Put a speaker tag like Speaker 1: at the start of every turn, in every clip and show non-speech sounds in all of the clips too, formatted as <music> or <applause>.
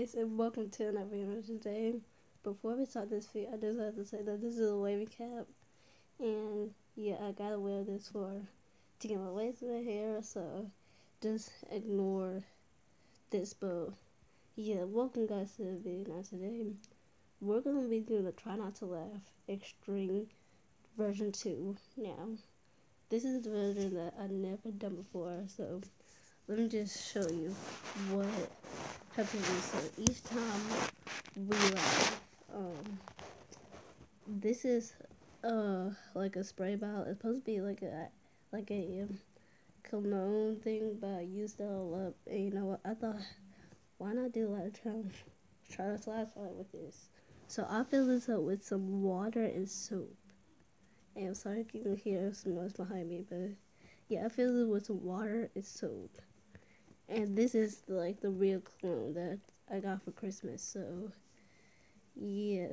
Speaker 1: guys and welcome to another video today. Before we start this video, I just have to say that this is a wavy cap and yeah, I gotta wear this for to get my waves in the hair, so just ignore this but yeah, welcome guys to the video now today. We're gonna be doing the try not to laugh extreme version 2 now. This is the version that I've never done before, so let me just show you what happens. So each time we laugh, um, this is uh like a spray bottle. It's supposed to be like a like a um, cologne thing, but I used it all up. And you know what? I thought, why not do a challenge? Try this last one with this. So I fill this up with some water and soap. And I'm sorry if you can hear some noise behind me, but yeah, I fill it with some water and soap and this is like the real clone that I got for Christmas. So yeah,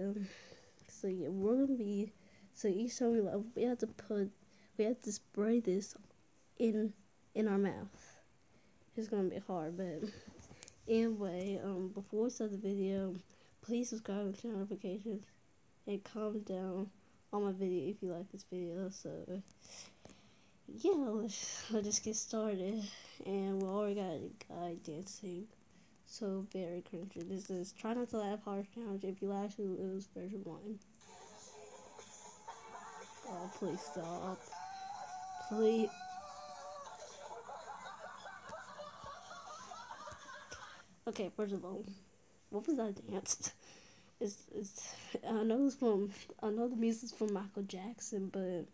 Speaker 1: so yeah, we're gonna be so each time we like we have to put we have to spray this in in our mouth. It's gonna be hard, but anyway, um, before we start the video, please subscribe and turn notifications and comment down on my video if you like this video. So yeah, let's, let's just get started. And we already got a guy dancing. So very cringy. This is try not to laugh hard challenge. If you laugh, it was version one. Oh, please stop. Please. Okay, first of all, what was that dance? It's, it's, I know it's from, I know the music's from Michael Jackson, but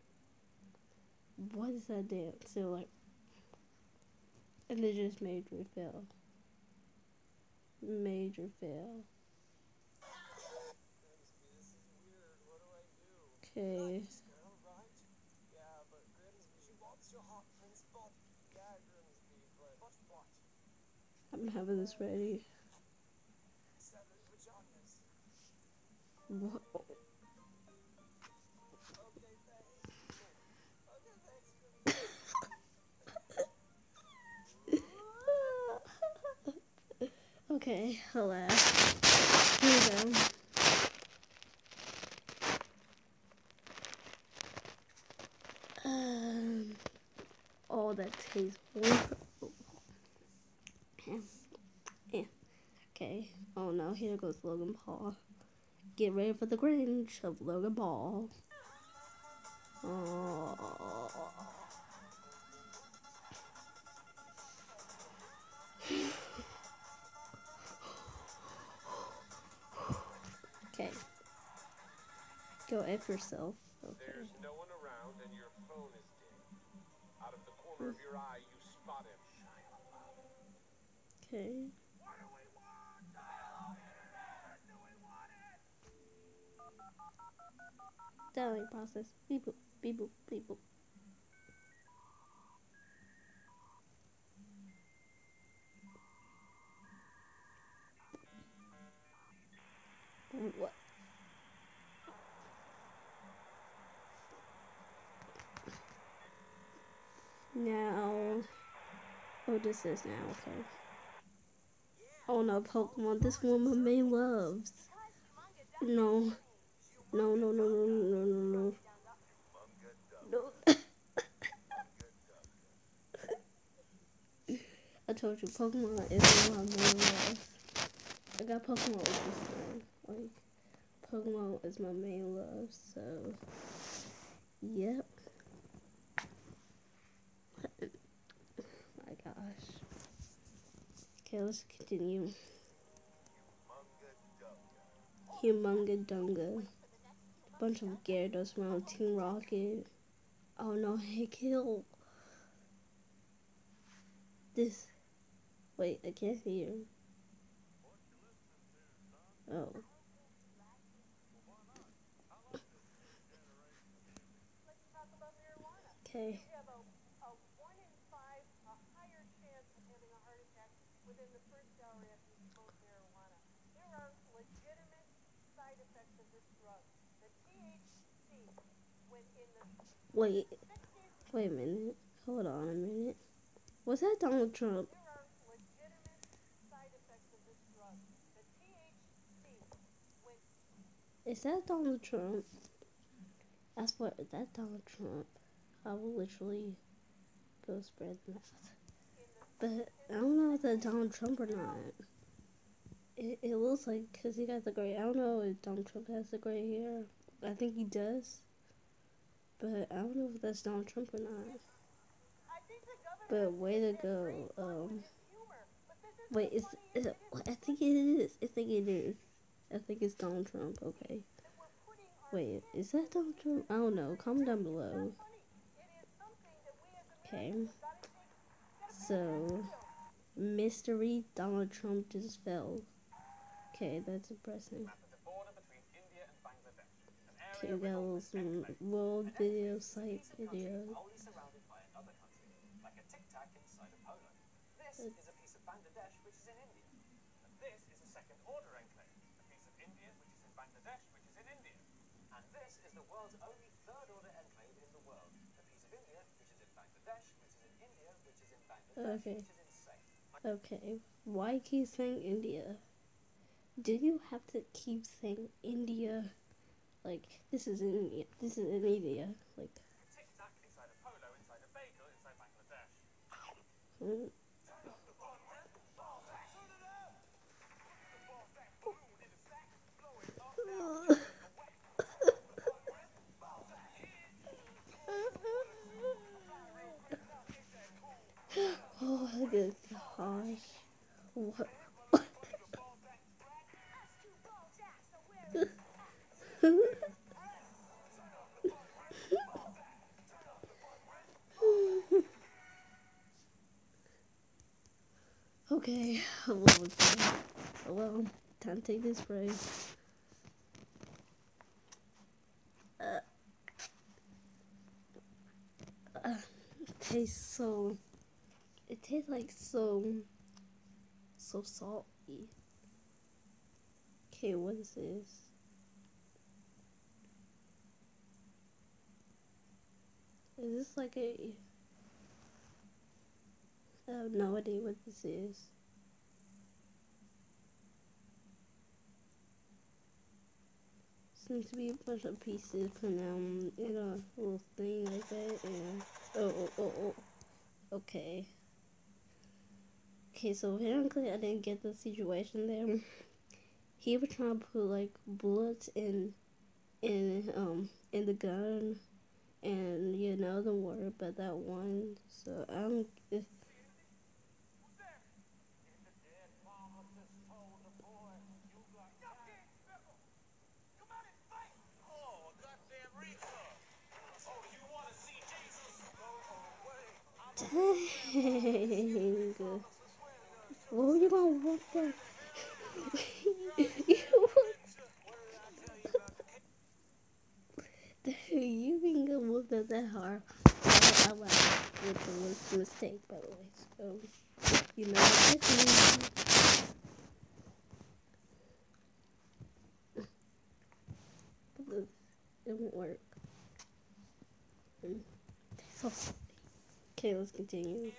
Speaker 1: what is that dance? So like, and it just made me fail. Major fail. Okay. I'm having this ready. What? Okay, alas. Here we go. Um, oh, that tastes wonderful. Yeah. Okay. Oh no, here goes Logan Paul. Get ready for the Grinch of Logan Paul. Oh. Go F yourself. Okay. There's no one around and your phone is dim. Out of the corner of your eye, you spot him. Okay. Dialing process. Beep boop, beep boop, beep boop. What? Now, oh, this is now, okay. Oh no, Pokemon, this one my main loves. No, no, no, no, no, no, no, no. No. <coughs> I told you, Pokemon is one of my main loves. I got Pokemon with this one. Like, Pokemon is my main love, so, yep. Okay, let's continue. Humunga Dunga. Bunch of Gyarados Team Rocket. Oh no, <laughs> he killed. This. Wait, I can't hear. Oh. <laughs> Okay. Within the first hour after you smoke marijuana. There are legitimate side effects of this drug. The THC, when in the wait, wait a minute. Hold on a minute. Was that Donald Trump? Is that Donald Trump? I swear, if that's Donald Trump, I will literally go spread the mouth. But I don't that's Donald Trump or not. It, it looks like, because he got the gray. I don't know if Donald Trump has the gray hair. I think he does. But I don't know if that's Donald Trump or not. But way to go. Um, wait, is, is it, I think it is. I think it is. I think it's Donald Trump. Okay. Wait, is that Donald Trump? I don't know. Comment down below. Okay. So, mystery Donald Trump just fell. Okay, that's impressive. Okay, little some world video, site video. Okay.
Speaker 2: Which is insane.
Speaker 1: Okay, why keep saying India? Do you have to keep saying India? Like, this is in India. This is in India. Like,
Speaker 2: Tic Tac inside a polo inside a bagel inside Bangladesh.
Speaker 1: hmm. Oh my gosh. What? <laughs> okay, well, okay. well, time to take this break. Uh, uh, tastes so. Tastes like so. So salty. Okay, what is this? Is this like a. I have no idea what this is. Seems to be a bunch of pieces put um in a little thing like that and oh oh oh oh okay. Okay, so apparently I didn't get the situation there. He was trying to put like bullets in in um in the gun and you know the word but that one so I don't. <laughs> Dang. Were you gonna walk? Dude, <laughs> <laughs> you can go move that that hard. I, laughed with the was mistake, by the way. So, you know what this means. It won't work. Mm. Okay, let's continue.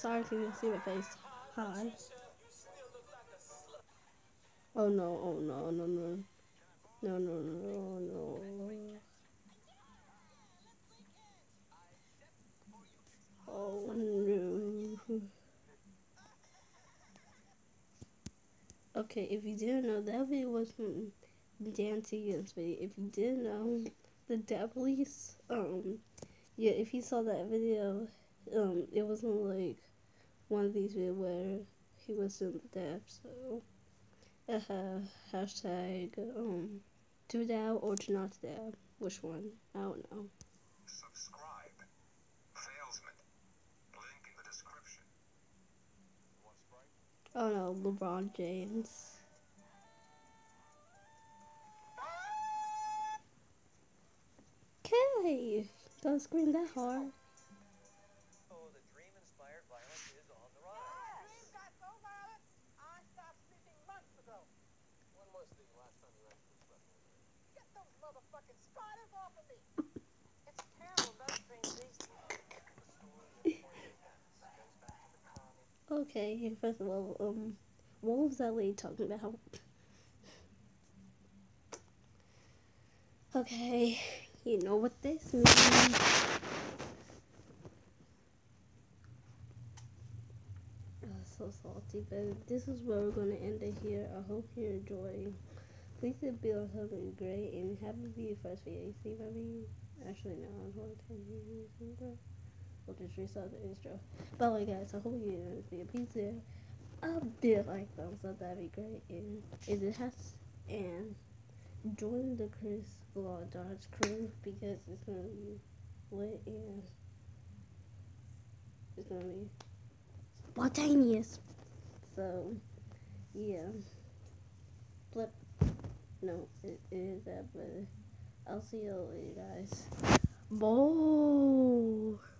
Speaker 1: Sorry if you can see my face. Hi. Oh no, oh no, no, no. No, no, no, no. Oh no. Okay, if you didn't know, that video was from Dan Tegan's video. If you didn't know, the Devilies, um, yeah, if you saw that video, um, it wasn't like one of these videos where he was in the dab, so, uh huh. hashtag, um, to dab or to not dab, which one? I don't know.
Speaker 3: Subscribe. Salesman. Link in the description. Sprite?
Speaker 1: Oh no, LeBron James. Okay, don't scream that hard.
Speaker 2: Oh, the dream-inspired violence is on the rise.
Speaker 4: Dreams got so violent, I stopped sleeping months ago.
Speaker 2: When was the last time you actually slept?
Speaker 4: Get those motherfucking spiders off of me! It's terrible, those things these <laughs>
Speaker 1: Okay, first of all, um, what was that lady talking about? Okay, you know what this means. Oh, so salty, but this is where we're gonna end it here. I hope you enjoy. Please be on something great and happy to be your first VAC, maybe. Actually, no, I'm going to We'll just restart the intro. By the way, guys, I hope you enjoy a pizza. A bit like thumbs up, that'd be great. And if it has, and join the Khris Vlog Dodge crew because it's gonna be lit and it's gonna be spontaneous. So, yeah. No, it is that, but I'll see you later, guys. Bye.